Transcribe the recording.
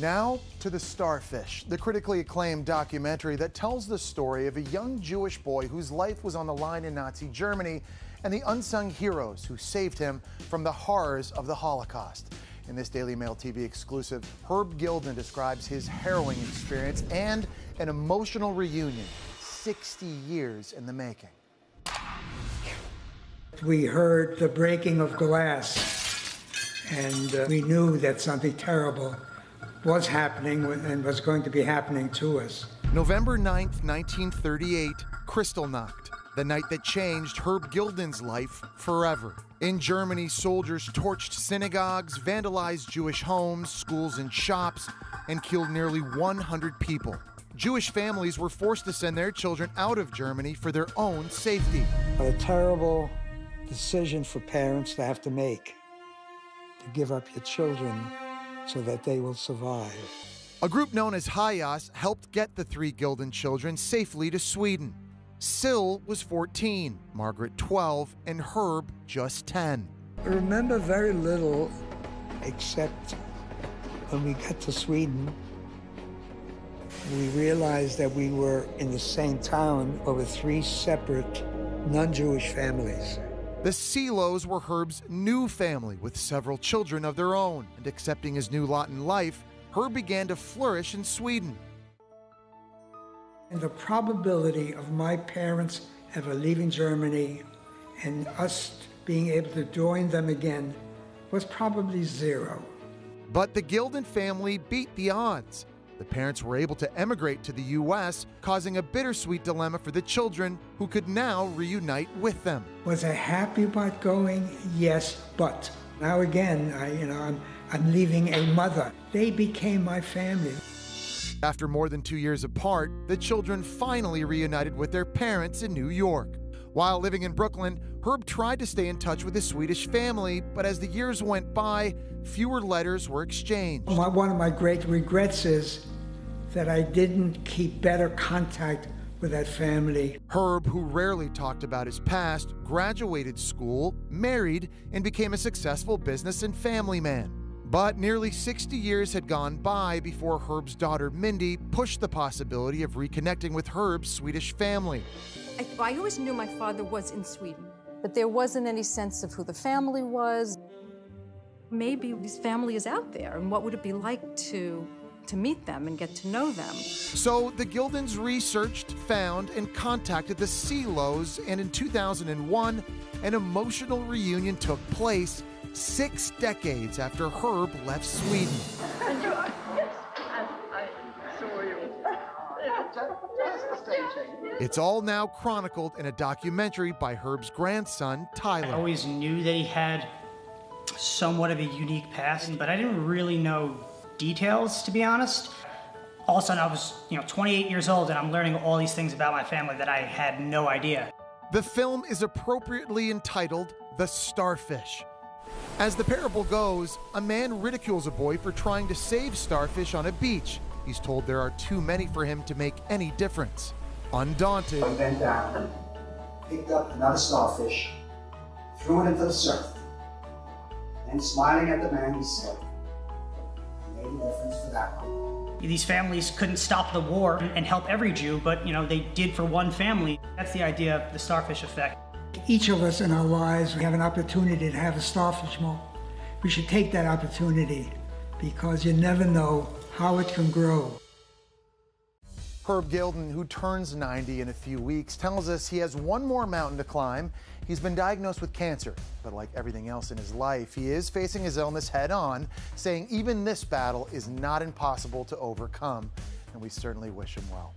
Now to The Starfish, the critically acclaimed documentary that tells the story of a young Jewish boy whose life was on the line in Nazi Germany and the unsung heroes who saved him from the horrors of the Holocaust. In this Daily Mail TV exclusive, Herb Gilden describes his harrowing experience and an emotional reunion 60 years in the making. We heard the breaking of glass, and uh, we knew that something terrible was happening and was going to be happening to us. November 9th, 1938, Kristallnacht, the night that changed Herb Gilden's life forever. In Germany, soldiers torched synagogues, vandalized Jewish homes, schools, and shops, and killed nearly 100 people. Jewish families were forced to send their children out of Germany for their own safety. What a terrible decision for parents to have to make to give up your children so that they will survive. A group known as HIAS helped get the three Gilden children safely to Sweden. Syl was 14, Margaret 12, and Herb just 10. I remember very little except when we got to Sweden, we realized that we were in the same town but with three separate non-Jewish families. The Seelos were Herb's new family with several children of their own, and accepting his new lot in life, Herb began to flourish in Sweden. And the probability of my parents ever leaving Germany and us being able to join them again was probably zero. But the Gilden family beat the odds. The parents were able to emigrate to the U.S., causing a bittersweet dilemma for the children who could now reunite with them. Was I happy about going? Yes, but now again, I, you know, I'm, I'm leaving a mother. They became my family. After more than two years apart, the children finally reunited with their parents in New York. While living in Brooklyn, Herb tried to stay in touch with his Swedish family, but as the years went by, fewer letters were exchanged. One of my great regrets is that I didn't keep better contact with that family. Herb, who rarely talked about his past, graduated school, married, and became a successful business and family man. But nearly 60 years had gone by before Herb's daughter Mindy pushed the possibility of reconnecting with Herb's Swedish family. I, I always knew my father was in Sweden, but there wasn't any sense of who the family was. Maybe his family is out there, and what would it be like to to meet them and get to know them. So the Gildens researched, found, and contacted the Seelos, and in 2001, an emotional reunion took place six decades after Herb left Sweden. It's all now chronicled in a documentary by Herb's grandson, Tyler. I always knew that he had somewhat of a unique past, but I didn't really know details, to be honest. All of a sudden, I was, you know, 28 years old, and I'm learning all these things about my family that I had no idea. The film is appropriately entitled The Starfish. As the parable goes, a man ridicules a boy for trying to save starfish on a beach. He's told there are too many for him to make any difference. Undaunted, I bent down, picked up another starfish, threw it into the surf, and smiling at the man, he said, I made a difference for that one. These families couldn't stop the war and help every Jew, but you know they did for one family. That's the idea of the starfish effect. Each of us in our lives, we have an opportunity to have a starfish moment. We should take that opportunity because you never know how it can grow. Herb Gilden, who turns 90 in a few weeks, tells us he has one more mountain to climb. He's been diagnosed with cancer, but like everything else in his life, he is facing his illness head on, saying even this battle is not impossible to overcome, and we certainly wish him well.